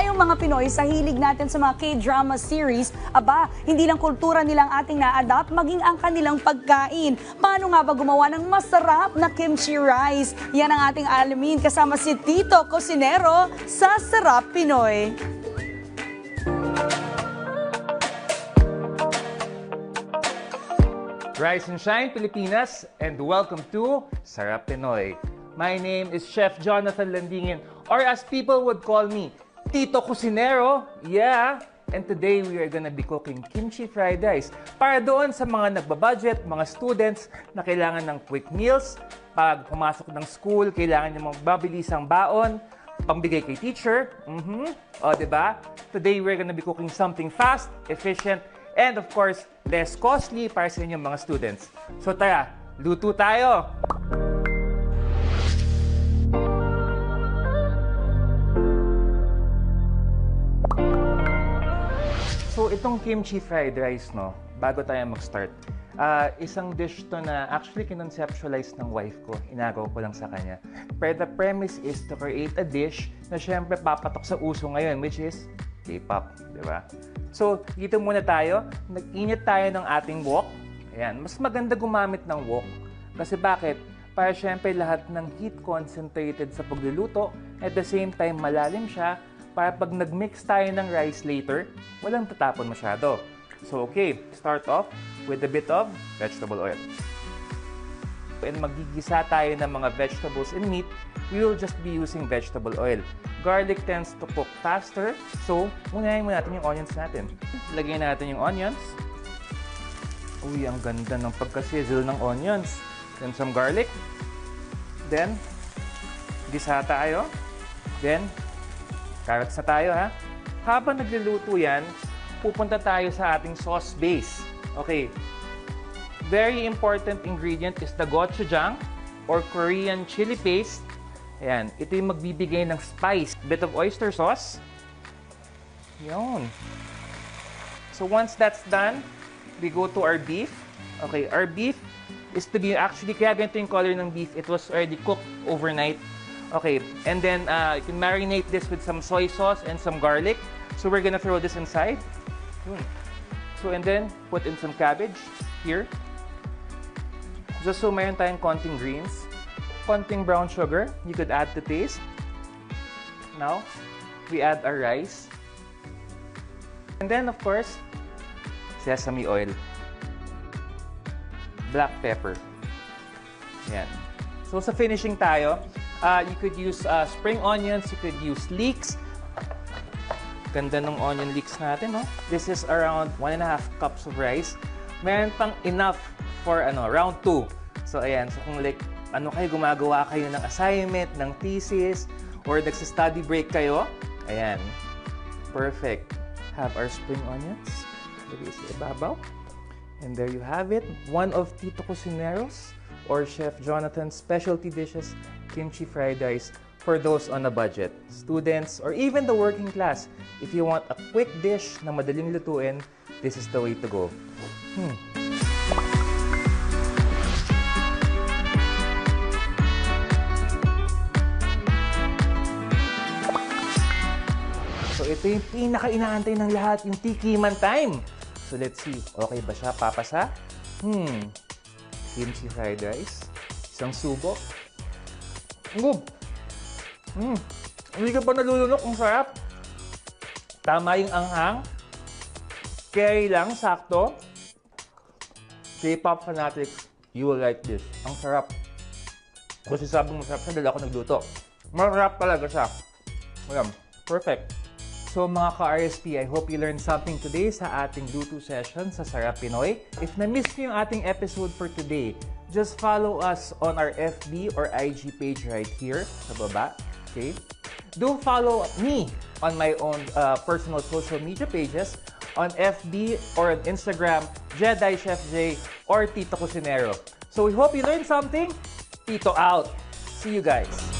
Tayong mga Pinoy sa hilig natin sa mga K-drama series, aba, hindi lang kultura nilang ating na-adapt, maging ang kanilang pagkain. Paano nga ba gumawa ng masarap na kimchi rice? Yan ang ating alamin kasama si Tito Cosinero sa Sarap Pinoy. Rise and shine, Pilipinas, and welcome to Sarap Pinoy. My name is Chef Jonathan Landingin, or as people would call me, Tito Cusinero. Yeah! And today we are gonna be cooking kimchi fried rice para doon sa mga nagbabudget, mga students na kailangan ng quick meals. Pag pumasok ng school, kailangan nyo magbabilis ang baon, pambigay kay teacher. Mhm. O, di ba? Today we're gonna be cooking something fast, efficient, and of course, less costly para sa inyong mga students. So tara, luto tayo! So itong kimchi fried rice, no, bago tayo mag-start, ah, isang dish to na actually kinonceptualize ng wife ko. Inagaw ko lang sa kanya. Pero the premise is to create a dish na syempre papatok sa uso ngayon, which is K-pop, di ba? So, dito muna tayo. Nag-init tayo ng ating wok. Ayan, mas maganda gumamit ng wok. Kasi bakit? Para syempre lahat ng heat concentrated sa pagluluto, at the same time malalim siya, para pag nag-mix tayo ng rice later, walang tatapon masyado. So okay, start off with a bit of vegetable oil. And magigisa tayo ng mga vegetables and meat, we will just be using vegetable oil. Garlic tends to cook faster, so unahin muna natin yung onions natin. Lagyan natin yung onions. Uy, ang ganda ng pagka-sizzle ng onions. Then some garlic. Then, gisa tayo. Then, carrots na tayo ha. Habang nagluluto yan, pupunta tayo sa ating sauce base. Okay. Very important ingredient is the gochujang or Korean chili paste. Ayan. Ito yung magbibigay ng spice. Bit of oyster sauce. Yun. So once that's done, we go to our beef. Okay, our beef is to be actually, kaya ganito yung color ng beef. It was already cooked overnight. Okay, and then uh, you can marinate this with some soy sauce and some garlic. So we're gonna throw this inside. So and then put in some cabbage here. Just so mayroon tayong konting greens. Konting brown sugar, you could add to taste. Now, we add our rice. And then of course, sesame oil. Black pepper. Yan. So sa finishing tayo, uh, you could use uh, spring onions, you could use leeks. Ganda ng onion leeks natin, no? This is around 1 and a half cups of rice. Meron pang enough for ano, round 2. So ayan, so kung like ano kayo gumagawa kayo ng assignment, ng thesis, or nagsa-study break kayo, ayan, perfect. Have our spring onions. Lagay sa ibabaw. And there you have it. One of Tito Cocinero's or Chef Jonathan's specialty dishes, kimchi fried rice for those on a budget. Students or even the working class, if you want a quick dish na madaling lutuin, this is the way to go. Hmm. So ito yung pinaka-inaantay ng lahat, yung tikiman time. So let's see, okay ba siya? Papasa? Hmm. Kimchi fried rice. Isang subo. Ngub! Hmm. Hindi ka pa nalulunok. Ang sarap. Tama yung anghang. Carry lang, sakto. K-pop fanatics, you will like this. Ang sarap. Kasi sabi mo sarap, dala ako nagluto. Marap talaga siya. Ayan, perfect. So mga ka-RSP, I hope you learned something today sa ating Luto session sa Sarap Pinoy. If na-miss niyo yung ating episode for today, just follow us on our FB or IG page right here sa baba. Okay? Do follow me on my own uh, personal social media pages on FB or on Instagram, Jedi Chef J or Tito Cusinero. So we hope you learned something. Tito out. See you guys.